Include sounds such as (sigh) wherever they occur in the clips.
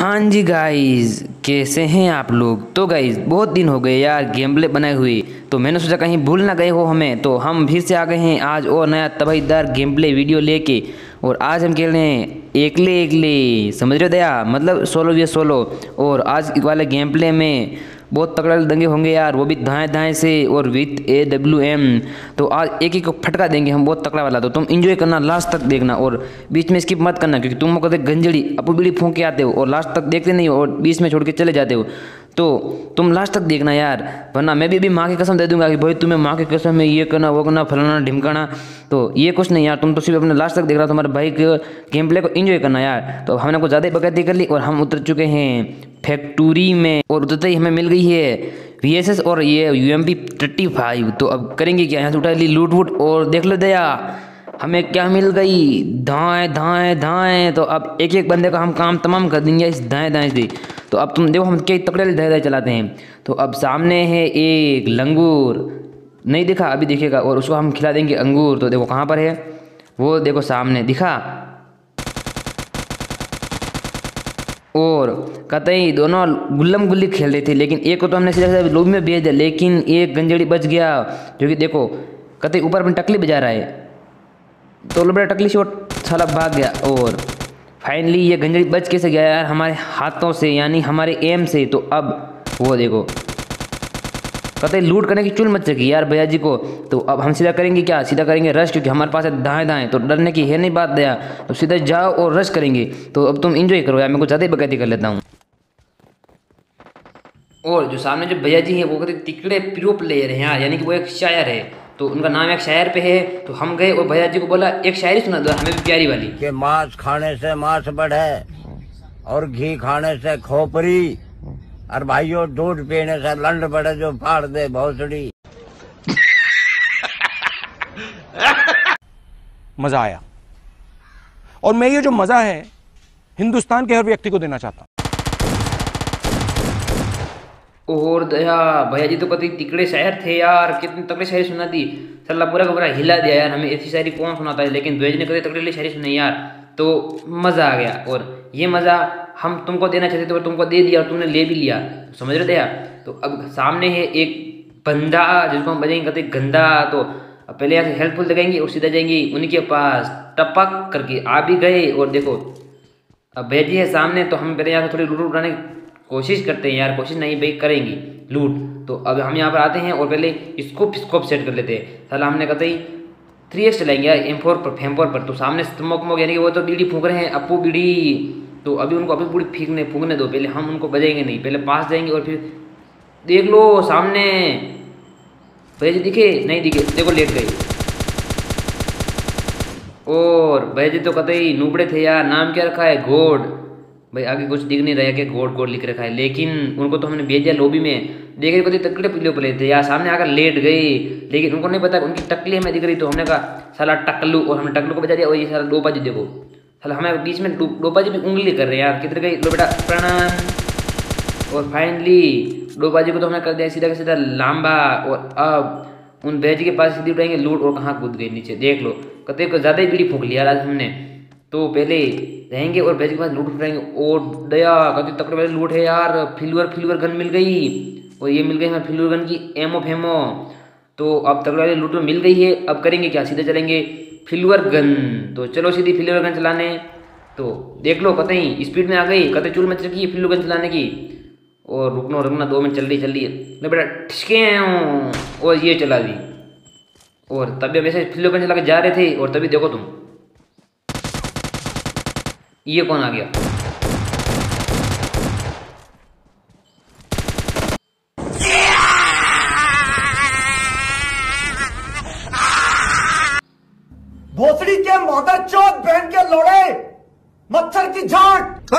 हाँ जी गाइज़ कैसे हैं आप लोग? तो गाइज़ बहुत दिन हो गए यार गेम प्ले बनाए हुए। तो मैंने सोचा कहीं भूल ना गए हो हमें। तो हम फिर से आ गए हैं आज और नया तबाहीदार गेम प्ले वीडियो लेके। और आज हम खेल रहे हैं एकले एकले समझ रहे हो दया? मतलब सोलो ये सोलो और आज वाले गेम प्ले में बहुत तगड़ा दंगे होंगे यार, वो भी धाएँ दाएँ से और विथ ए डब्ल्यू एम तो आज एक एक को फटका देंगे हम, बहुत तगड़ा वाला। तो तुम इन्जॉय करना लास्ट तक देखना और बीच में स्किप मत करना, क्योंकि तुम कहते गंजड़ी अपू बिड़ी फूंक के आते हो और लास्ट तक देखते नहीं हो और बीच में छोड़ के चले जाते हो। तो तुम लास्ट तक देखना यार, वरना मैं भी अभी माँ की कसम दे दूँगा कि भाई तुम्हें माँ की कसम में ये करना, वो करना, फलाना, ढिमकाना। तो ये कुछ नहीं यार, तुम तो सिर्फ़ अपने लास्ट तक देख रहा तुम्हारे भाई के गेम प्ले को इन्जॉय करना यार। तो हमने कुछ ज़्यादा ही बकैती कर ली और हम उतर चुके हैं फैक्ट्री में और उतरते ही हमें मिल गई है वीएसएस और ये U M P thirty five तो अब करेंगे क्या? यहाँ से उठा ली लूट वूट और देख लो दया। हमें क्या मिल गई? धाएँ धाएँ धाएँ। तो अब एक एक बंदे का हम काम तमाम कर देंगे इस दाएँ दाएँ से। तो अब तुम देखो, हम कई तकड़े धाए धाए चलाते हैं। तो अब सामने है एक लंगूर। नहीं दिखा? अभी दिखेगा। और उसको हम खिला देंगे अंगूर। तो देखो कहाँ पर है? वो देखो सामने दिखा। और कतई दोनों गुल्लम गुल्ली खेल रहे थे, लेकिन एक को तो हमने सीधा लोबी में भेज दिया, लेकिन एक गंजड़ी बच गया। जो कि देखो, कतई ऊपर अपनी टकली बजा रहा है। तो लो बड़ा टकली शॉट साला भाग गया और फाइनली ये गंजड़ी बच कैसे गया यार हमारे हाथों से, यानी हमारे एम से तो अब वो देखो। कतई लूट करने की चुल मच सकी यार भैया जी को। तो अब हम सीधा करेंगे क्या? सीधा करेंगे रश क्योंकि हमारे पास है दाएँ दाएँ। तो डरने की है नहीं बात दया। तो सीधा जाओ और रश करेंगे। तो अब तुम इन्जॉय करो यार मैं कुछ ज़्यादा ही बकैती कर लेता हूँ। और जो सामने जो भैया जी हैं, वो कहते तिकड़े प्रो प्लेयर हैं यार, यानी कि वो एक शायर है। तो उनका नाम एक शायर पे है तो हम गए और भैया जी को बोला एक शायरी सुना दो हमें भी प्यारी वाली। कि मांस खाने से मांस बढ़े और घी खाने से खोपरी और भाइयों दूध पीने से लंड बढ़े जो फाड़ दे भौसड़ी। मज़ा आया। और मैं ये जो मज़ा है हिंदुस्तान के हर व्यक्ति को देना चाहता हूँ। और दया। भैया जी तो कभी तिकड़े शायर थे यार, कितनी तगड़ी शायरी सुना दी। सल्ला पूरा का पूरा हिला दिया यार हमें, ऐसी शायरी कौन सुनाता है? लेकिन भैया जी ने कभी तगड़ी शायरी सुनाई यार। तो मज़ा आ गया, और ये मज़ा हम तुमको देना चाहते थे और तुमको दे दिया और तुमने ले भी लिया। समझ रहे थे यार? तो अब सामने है एक बंदा, जिसको हम बजेंगे कहते गंदा। तो पहले यहाँ से हेल्पफुल लगाएँगे और सीधा जाएँगे उनके पास। टपक करके आ भी गए, और देखो, अब भैया जी है सामने तो हम पहले यहाँ से थोड़ी लूट उठाने की कोशिश करते हैं यार, कोशिश नहीं भाई करेंगी, लूट। तो अब हम यहाँ पर आते हैं और पहले स्कोप स्कोप सेट कर लेते हैं। साला हमने कहते ही थ्री एक्स चलाएँगे यार एम फोर पर फेम फोर पर। तो सामने स्मोक मोक यानी कि वो तो बीड़ी फूक रहे हैं अपू बीड़ी। तो अभी उनको, अभी पूरी फीकने, फूकने दो, पहले हम उनको बजेंगे नहीं, पहले पास जाएँगे और फिर देख लो सामने। भैया जी दिखे? नहीं दिखे। देखो लेट गई और भैया जी तो कतई नूबड़े थे यार, नाम क्या रखा है? गोड भाई, आगे कुछ दिख नहीं रहा कि गोड गोड लिख रखा है। लेकिन उनको तो हमने भेज लोबी में। देखे को तकड़े पिले पले थे यार सामने आकर लेट गई। लेकिन उनको नहीं पता उनकी टकली हमें दिख रही। तो हमने कहा, साला टकलू, और हमने टकलू को बजा दिया। और ये सारा डोपा जी देखो। साला हमें बीच में डोपा जी भी उंगली कर रहे हैं यार। किधर गई? लो बेटा, प्रणाम। और फाइनली डोपा जी को तो हमने कर दिया सीधा का सीधा लांबा। और अब उन भैया के पास सीधी उठाएँगे लूट और कहाँ कूद गई नीचे। देख लो कते को ज़्यादा ही बीड़ी फूक लिया आज हमने। तो पहले रहेंगे और भैज के पास लूट उठाएँगे और दया कभी तकड़े वाले लूट है यार। फिलवर फिलवर गन मिल गई। और ये मिल गई हमें फिलवर गन की एमो फेमो तो अब तकड़े वाले लूट मिल गई है। अब करेंगे क्या? सीधे चलेंगे फिलवर गन। तो चलो सीधी फिलवर गन चलाने। तो देख लो कतई स्पीड में आ गई। कतई चूल मच रखी है फिलवर गन चलाने की। और रुकना रुकना, दो मिनट चल रही चल रही है। बेटा, ठिसके और ये चला दी। और तभी हम ऐसे फिलवर गन चला के जा रहे थे। और तभी देखो तुम ये कौन आ गया? भोसड़ी के मोटर चौक बहन के लोड़े मच्छर की झाट।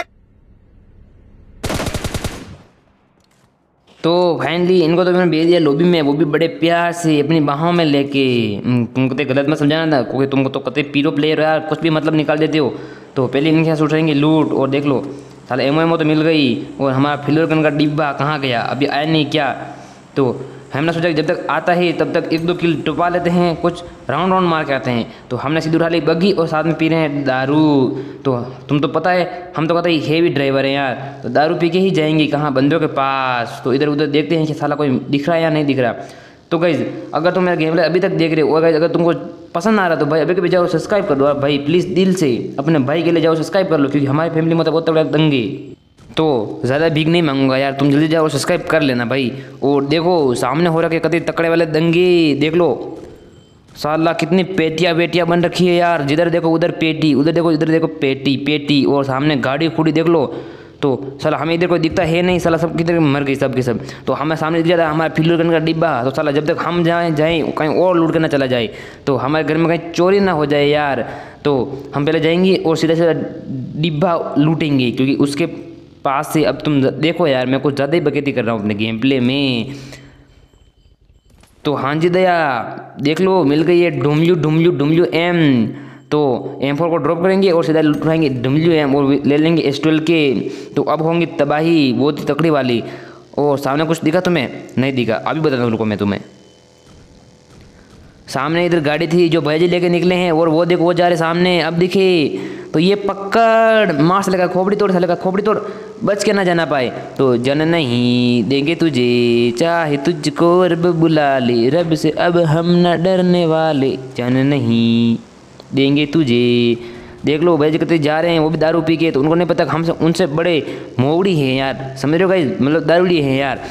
तो फाइनली इनको तो मैंने भेज दिया लॉबी में वो भी बड़े प्यार से अपनी बाहों में लेके। तुमको तो गलत मत समझाना था क्योंकि तुमको तो कतई पीरो प्लेयर यार कुछ भी मतलब निकाल देते हो। तो पहले इनके यहाँ उठाएँगे लूट और देख लो। साला एमओ एमओ तो मिल गई और हमारा फिलर गन का डिब्बा कहाँ गया? अभी आया नहीं क्या? तो हमने सोचा कि जब तक आता है, तब तक एक दो किल टुपा लेते हैं, कुछ राउंड राउंड मार के आते हैं। तो हमने सीधे उठा ली बग्गी और साथ में पी रहे हैं दारू। तो तुम तो पता है, हम तो कहते हैं हेवी ड्राइवर हैं यार। तो दारू पी के ही जाएँगे कहाँ? बंदों के पास। तो इधर उधर देखते हैं कि साला कोई दिख रहा है या नहीं दिख रहा। तो गाइज़ अगर तुम मेरा गेम अभी तक देख रहे हो और guys, अगर तुमको पसंद आ रहा तो भाई अभी कभी जाओ सब्सक्राइब कर दो। भाई प्लीज़ दिल से अपने भाई के लिए जाओ सब्सक्राइब कर लो क्योंकि हमारी फैमिली में तो बहुत बड़ा दंगे। तो ज़्यादा भीग नहीं मांगूँगा यार तुम जल्दी जाओ सब्सक्राइब कर लेना भाई। और देखो सामने हो रखे कति तकड़े वाले दंगे देख लो। साला कितनी पेटियाँ बेटियाँ बन रखी है यार। जिधर देखो उधर पेटी उधर देखो इधर देखो पेटी पेटी और सामने गाड़ी खुड़ी देख लो। तो साला हमें इधर कोई दिखता है नहीं, साला सब किधर मर गई, सब के सब। तो हमें सामने दिख जाता है, हमारा फिल्ड गन का डिब्बा। तो साला जब तक हम जाएँ जाएँ, कहीं और लूट कर ना चला जाए तो हमारे घर में कहीं चोरी ना हो जाए यार। तो हम पहले जाएँगे और सीधा सीधा डिब्बा लूटेंगे, क्योंकि उसके पास से अब तुम देखो यार, मैं कुछ ज़्यादा ही बकेती कर रहा हूँ अपने गेम प्ले में। तो हाँ जी दया, देख लो, मिल गई है डुमलू डुमलू डुमलू एम। तो एम फोर को ड्रॉप करेंगे और सीधा उठाएँगे डब्ल्यू एम और ले लेंगे एस ट्वेल्व के। तो अब होंगी तबाही, बहुत ही तकड़ी वाली। और सामने कुछ दिखा तुम्हें? नहीं दिखा। अभी बता दूँ रुको मैं तुम्हें। सामने इधर गाड़ी थी जो भैया जी लेके निकले हैं और वो देखो, वो जा रहे सामने। अब दिखे तो ये पकड़ मार लगा, खोपड़ी तोड़ लगा खोपड़ी तोड़, बच के ना जाना पाए। तो जन नहीं देंगे तुझे, चाहे तुझको रब बुला ले, रब से अब हम न डरने वाले। जन नहीं। देंगे तुझे। देख लो भैया जी कहते जा रहे हैं वो भी दारू पी के तो उनको नहीं पता कि हमसे उनसे बड़े मोगड़ी हैं यार। समझ रहे हो भाई मतलब दारूड़ी हैं यार।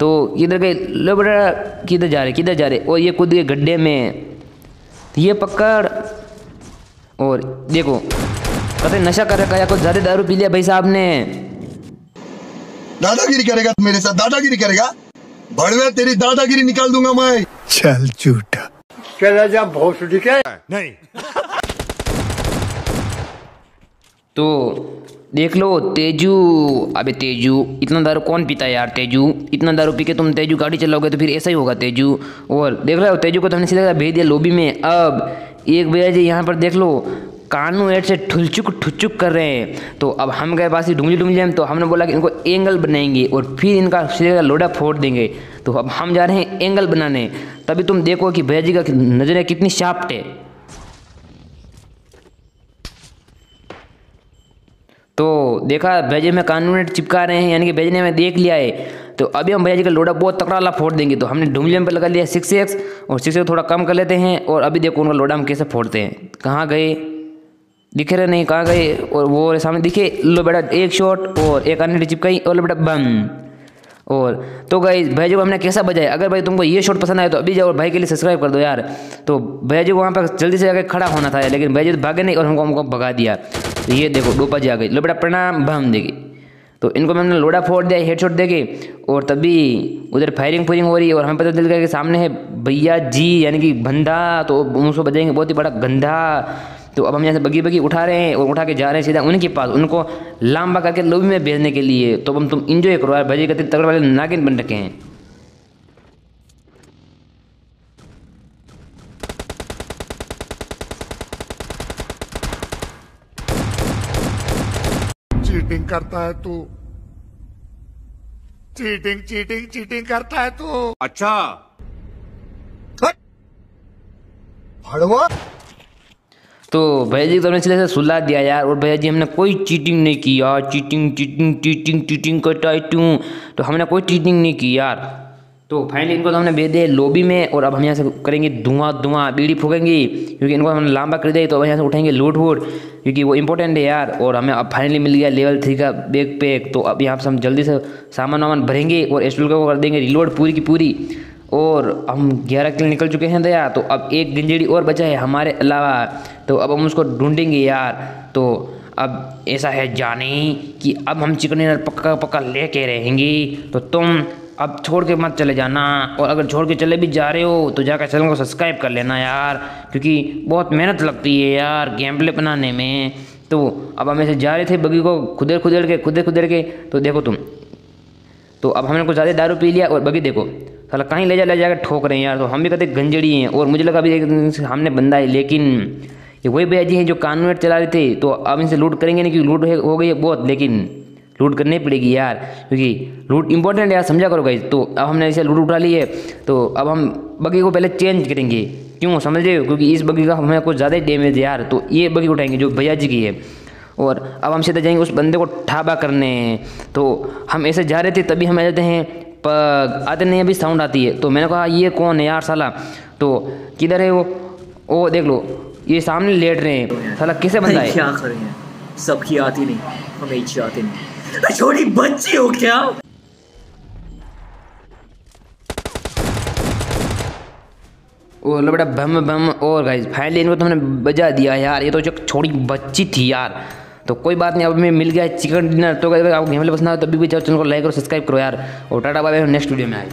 तो किधर गए लो बड़ा किधर जा रहे किधर जा रहे? और ये कूद गए गड्ढे में ये पकड़। और देखो कहते नशा कर रखा या कुछ ज़्यादा दारू पी लिया भाई साहब ने। दादागिरी करेगा मेरे साथ दादागिरी करेगा? भड़वे तेरी दादागिरी निकाल दूँगा मैं। चल झूठा। चला जा भोसड़ी के। नहीं। तो देख लो, तेजू, अबे तेजू, इतना दारू कौन पीता है यार, तेजू? इतना दारू पी के तुम तेजू गाड़ी चलाओगे तो फिर ऐसा ही होगा तेजू। और देख हो, तेजू को तो हमने सीधा भेज दिया लॉबी में। अब एक भैया जी यहाँ पर देख लो, कानू एड से ठुलचुक, ठुचुक कर रहे हैं। तो अब हम गए पास ही ढूंढी ढूंढी हम तो हमने बोला कि इनको एंगल बनाएँगे और फिर इनका सीधे लोडा फोड़ देंगे। तो अब हम जा रहे हैं एंगल बनाने। तभी तुम देखो कि भैया जी का नज़रें कितनी शार्प है। तो देखा भैया में कानून चिपका रहे हैं, यानी कि भैया में देख लिया है। तो अभी हम भैया जी का लोडा बहुत तकड़ा वाला फोड़ देंगे। तो हमने ढूंढलियम पर लगा लिया सिक्स एक्स और सिक्स एक्स थोड़ा कम कर लेते हैं, और अभी देखो उनका लोडा हम कैसे फोड़ते हैं। कहाँ गए? दिखे रहे नहीं, कहाँ गए? और वो सामने दिखे, लो बेटा एक शॉट और एक अन्य चिपकाई, और लो बेटा बम। और तो भाई भाई जी को हमने कैसा बजाया अगर भाई तुमको ये शॉट पसंद आया तो अभी जाओ भाई के लिए सब्सक्राइब कर दो यार। तो भैया जी को वहाँ पर जल्दी से जाकर खड़ा होना था, लेकिन भैया जी तो भागे नहीं और हमको हमको भगा दिया। तो ये देखो, डोपा जी आ गई। लो बेटा, प्रणाम बम देगी। तो इनको मैंने लोड़ा फोड़ दिया हेड शॉट देके और तभी उधर फायरिंग फुरिंग हो रही है, और हमें पता चल गया कि सामने है भैया जी, यानी कि बंदा तो उसको बजाएँगे बहुत ही बड़ा गंदा। तो अब हम यहाँ से बगी बगी उठा रहे हैं, और उठा के जा रहे हैं सीधा उनके पास, उनको लांबा करके लोबी में भेजने के लिए। तो हम तुम इंजॉय करो, यार भजी कहते तगड़ वाले नागिन बन रखे हैं चीटिंग करता है तू। चीटिंग चीटिंग चीटिंग करता है तू। अच्छा। भड़वा। तो भैया जी को हमने सीधे से सुला दिया यार और भैया जी हमने कोई चीटिंग नहीं की यार। चीटिंग चीटिंग चीटिंग चीटिंग करता है तू। तो हमने कोई चीटिंग नहीं की यार। तो फाइनली इनको तो हमने भेज दिया लॉबी में और अब हम यहाँ से करेंगे धुआँ धुआँ, बीड़ी फूकेंगी। क्योंकि इनको हमने लांबा कर दिया तो अब यहाँ से उठाएँगे लूट वूट क्योंकि वो इंपॉर्टेंट है यार। और हमें अब फाइनली मिल गया लेवल थ्री का बैग पैक तो अब यहाँ से हम जल्दी से सामान वामान भरेंगे और एस्टूल को कर देंगे रिलोड पूरी की पूरी। और हम ग्यारह किलो निकल चुके हैं दया। तो अब एक गंजेड़ी और बचा है हमारे अलावा। तो अब हम उसको ढूंढेंगे यार। तो अब ऐसा है जाने कि अब हम चिकन डिनर पक्का पक्का लेके रहेंगे। तो तुम अब छोड़ के मत चले जाना। और अगर छोड़ के चले भी जा रहे हो तो जाकर चैनल को सब्सक्राइब कर लेना यार, क्योंकि बहुत मेहनत लगती है यार गेम प्ले बनाने में। तो अब हम ऐसे जा रहे थे बगी को खुदेर खुदेर के खुदेर खुदेर के तो देखो तुम। तो अब हमने कुछ ज़्यादा दारू पी लिया, और बगी देखो, साला कहीं ले जा, ले जाकर ठोक रहे हैं यार। तो हम भी कहते गंजड़ी हैं, और मुझे लगा अभी सामने बंदा है, लेकिन ये वही भैया जी हैं जो कानून चला रहे थे तो अब इनसे लूट करेंगे नहीं, क्योंकि लूट हो गई है बहुत, लेकिन लूट करनी पड़ेगी यार। क्योंकि लूट इंपॉर्टेंट यार समझा करो गाइज़ तो अब हमने ऐसे लूट उठा ली है। तो अब हम बगी को पहले चेंज करेंगे। क्यों? समझ रहे हो? क्योंकि इस बगी का हमें कुछ ज़्यादा ही डैमेज है यार। तो ये बगी उठाएँगे जो भैया जी की है। और अब हम सीधे जाएँगे उस बंदे को ठाबा करने। तो हम ऐसे जा रहे थे तभी हम आ जाते हैं। पग आते नहीं अभी साउंड आती है। तो मैंने कहा ये कौन है यार साला? तो किधर है वो? ओ देख लो। ये सामने लेट रहे हैं। साला किसे बंदा है? क्या करें? सबकी आती नहीं। हमें ही आती नहीं। (laughs) छोटी बच्ची हो क्या? ओ, लो बेटा, बम बम, और गाइस फाइनली इनको तो हमने बजा दिया यार, ये तो जो छोटी बच्ची थी यार। तो कोई बात नहीं, अब मैं मिल गया चिकन डिनर। तो आपको आप गेम पसंद आया तो अभी भी चैनल को लाइक और सब्सक्राइब करो यार। और टाटा बाय नेक्स्ट वीडियो में आए।